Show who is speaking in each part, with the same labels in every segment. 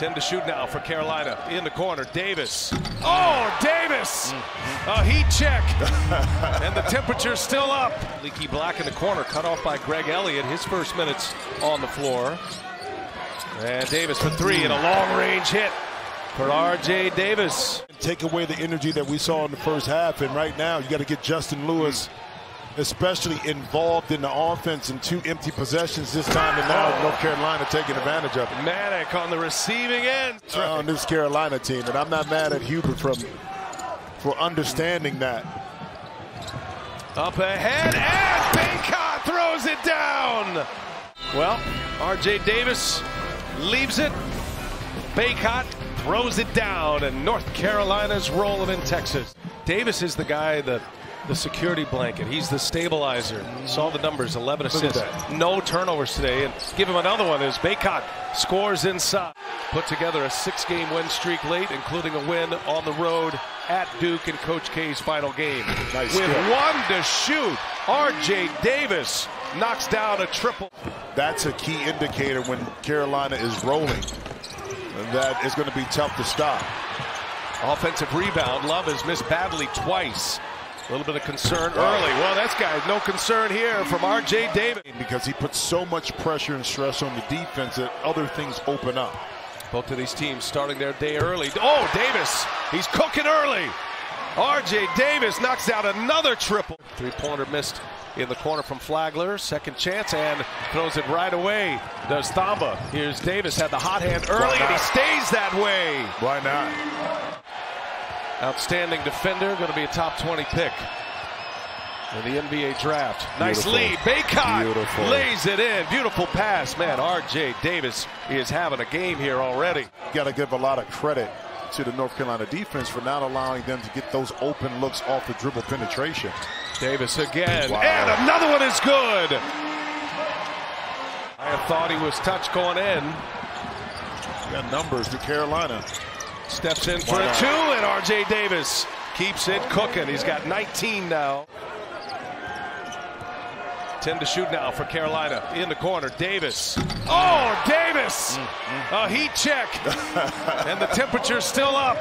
Speaker 1: 10 to shoot now for Carolina. In the corner, Davis. Mm-hmm. Oh, Davis! Mm-hmm. A heat check. and the temperature's still up. Leaky Black in the corner, cut off by Greg Elliott. His first minutes on the floor. And Davis for three and a long range hit for R.J. Davis.
Speaker 2: Take away the energy that we saw in the first half, and right now you got to get Justin Lewis especially involved in the offense in two empty possessions this time, and now North Carolina taking advantage of it.
Speaker 1: Manek on the receiving end.
Speaker 2: Oh, on this Carolina team, and I'm not mad at Hubert from for understanding that.
Speaker 1: Up ahead, and Bacot throws it down. Well, R.J. Davis leaves it. Bacot throws it down, and North Carolina's rolling in Texas. Davis is the guy that the security blanket. He's the stabilizer. Saw the numbers, 11 assists. No turnovers today. And give him another one as Bacot scores inside. Put together a six-game win streak late, including a win on the road at Duke in Coach K's final game.
Speaker 2: Nice
Speaker 1: With
Speaker 2: skill.
Speaker 1: one to shoot, R.J. Davis knocks down a triple.
Speaker 2: That's a key indicator when Carolina is rolling. And that is going to be tough to stop.
Speaker 1: Offensive rebound. Love has missed badly twice. A little bit of concern early. Well, that's got no concern here from R.J. Davis.
Speaker 2: Because he puts so much pressure and stress on the defense that other things open up.
Speaker 1: Both of these teams starting their day early. Oh, Davis, he's cooking early. R.J. Davis knocks out another triple. Three-pointer missed in the corner from Flagler. Second chance and throws it right away. Does Thamba. Here's Davis, had the hot hand early, and he stays that way.
Speaker 2: Why not?
Speaker 1: Outstanding defender, going to be a top 20 pick in the NBA draft. Nice
Speaker 2: Beautiful.
Speaker 1: lead. Bacot
Speaker 2: Beautiful.
Speaker 1: lays it in. Beautiful pass. Man, R.J. Davis is having a game here already.
Speaker 2: Got to give a lot of credit to the North Carolina defense for not allowing them to get those open looks off the dribble penetration.
Speaker 1: Davis again.
Speaker 2: Wow.
Speaker 1: And another one is good. I thought he was touched going in.
Speaker 2: Got numbers to Carolina.
Speaker 1: Steps in for a two, and R.J. Davis keeps it cooking. He's got 19 now. 10 to shoot now for Carolina. In the corner, Davis. Oh, Davis! Mm-hmm. A heat check. and the temperature's still up.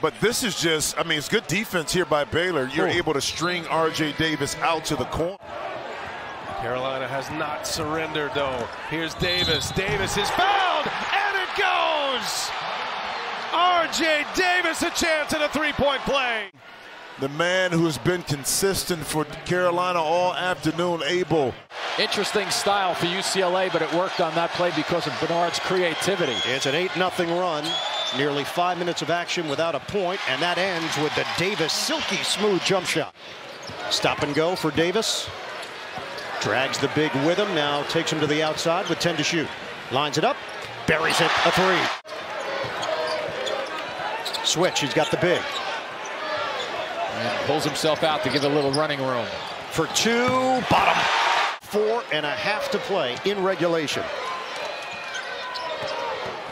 Speaker 2: But this is just, I mean, it's good defense here by Baylor. You're able to string R.J. Davis out to the corner.
Speaker 1: Carolina has not surrendered, though. Here's Davis. Davis is fouled, and it goes! R.J. Davis a chance at a three-point play.
Speaker 2: The man who's been consistent for Carolina all afternoon, able.
Speaker 3: Interesting style for UCLA, but it worked on that play because of Bernard's creativity.
Speaker 4: It's an 8 0 run. Nearly five minutes of action without a point, and that ends with the Davis silky smooth jump shot. Stop and go for Davis. Drags the big with him, now takes him to the outside with 10 to shoot. Lines it up, buries it, a three. Switch, he's got the big.
Speaker 3: And pulls himself out to give a little running room.
Speaker 4: For two, bottom. Four and a half to play in regulation.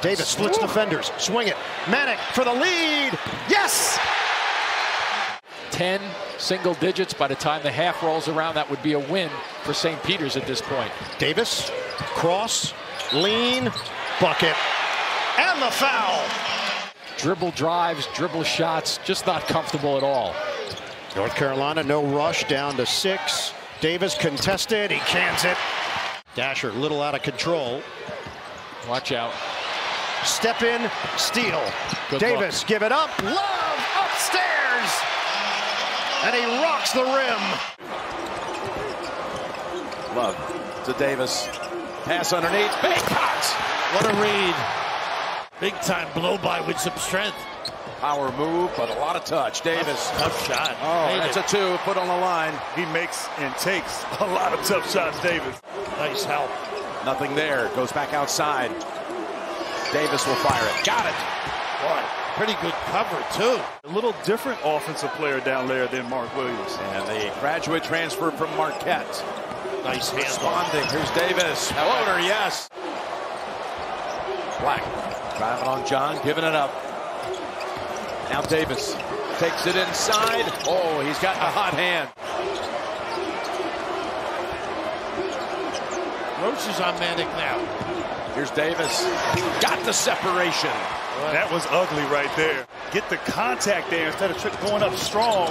Speaker 4: Davis splits defenders, swing it. Manek for the lead. Yes!
Speaker 3: 10 single digits by the time the half rolls around. That would be a win for St. Peter's at this point.
Speaker 4: Davis, cross, lean, bucket, and the foul.
Speaker 3: Dribble drives, dribble shots, just not comfortable at all.
Speaker 4: North Carolina, no rush, down to six. Davis contested, he cans it. Dasher, little out of control.
Speaker 3: Watch out.
Speaker 4: Step in, steal.
Speaker 3: Good
Speaker 4: Davis, give it up. Love upstairs. And he rocks the rim.
Speaker 5: Love to Davis. Pass underneath. Bacot. What a read.
Speaker 6: Big time blow by with some strength.
Speaker 5: Power move, but a lot of touch. Davis.
Speaker 6: Tough shot.
Speaker 5: Oh,
Speaker 6: Made
Speaker 5: that's
Speaker 6: it.
Speaker 5: a two. Put on the line.
Speaker 7: He makes and takes a lot of tough shots, Davis.
Speaker 6: nice help.
Speaker 5: Nothing there. Goes back outside. Davis will fire it. Got it.
Speaker 6: Boy, pretty good cover, too.
Speaker 7: A little different offensive player down there than Mark Williams.
Speaker 5: And the graduate transfer from Marquette.
Speaker 6: Nice hand.
Speaker 5: Responding. Here's Davis. Floater, yes. Black driving on John, giving it up. Now Davis takes it inside. Oh, he's got a hot hand.
Speaker 6: Roach is on Manek now.
Speaker 5: Here's Davis. Got the separation.
Speaker 7: That was ugly right there. Get the contact there instead of going up strong.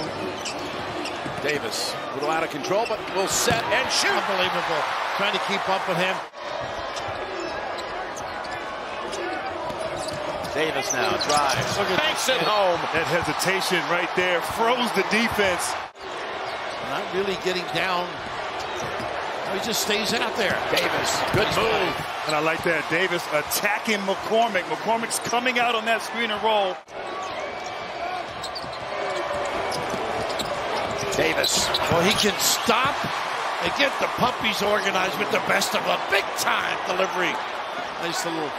Speaker 5: Davis, a little out of control, but will set and shoot.
Speaker 6: Unbelievable. Trying to keep up with him.
Speaker 5: Davis now drives. Banks it home.
Speaker 7: That hesitation right there froze the defense.
Speaker 6: Not really getting down. He just stays out there.
Speaker 5: Davis, good move.
Speaker 7: And I like that. Davis attacking McCormack. McCormack's coming out on that screen and roll.
Speaker 5: Davis.
Speaker 6: Well, he can stop and get the puppies organized with the best of them. Big time delivery. Nice little